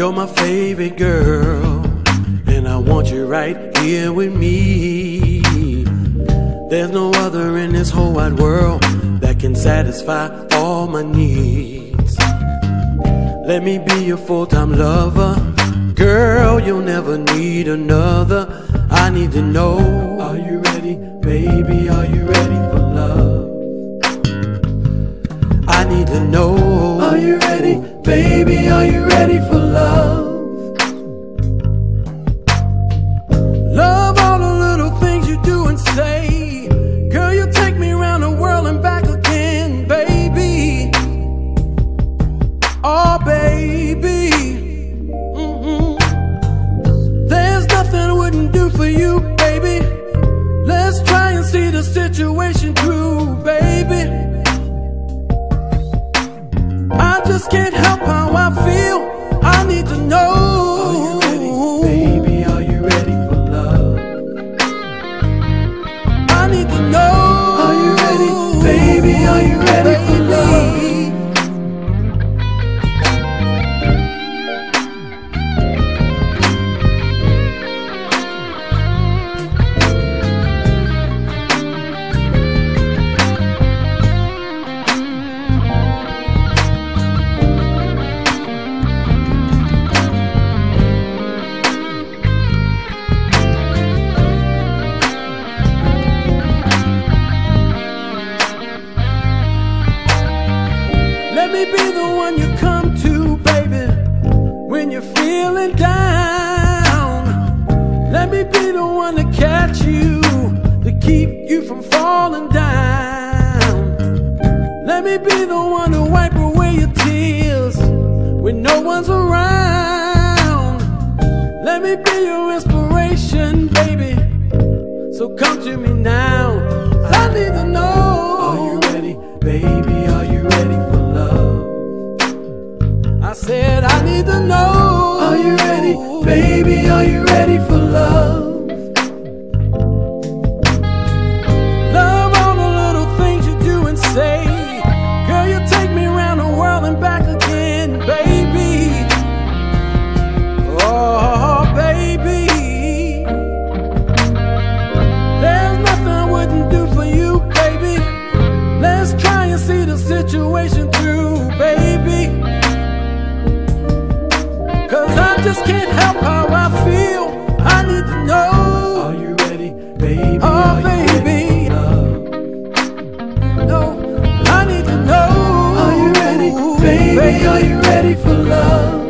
You're my favorite girl, and I want you right here with me. There's no other in this whole wide world that can satisfy all my needs. Let me be your full time lover. Girl, you'll never need another. I need to know Are you ready, baby? Are you ready for love? I need to know Are you ready, baby? Are you ready for love? Love all the little things you do and say. Girl, you take me around the world and back again, baby. Oh, baby. Mhm. There's nothing I wouldn't do for you, baby. Let's try and see the situation through, baby. I just can't me be the one you come to, baby, when you're feeling down. Let me be the one to catch you, to keep you from falling down. Let me be the one to wipe away your tears when no one's around. Let me be your inspiration, baby? Are you ready for love? I just can't help how I feel. I need to know. Are you ready, baby? Oh, baby. No, I need to know. Are you ready, baby? Are you ready for love?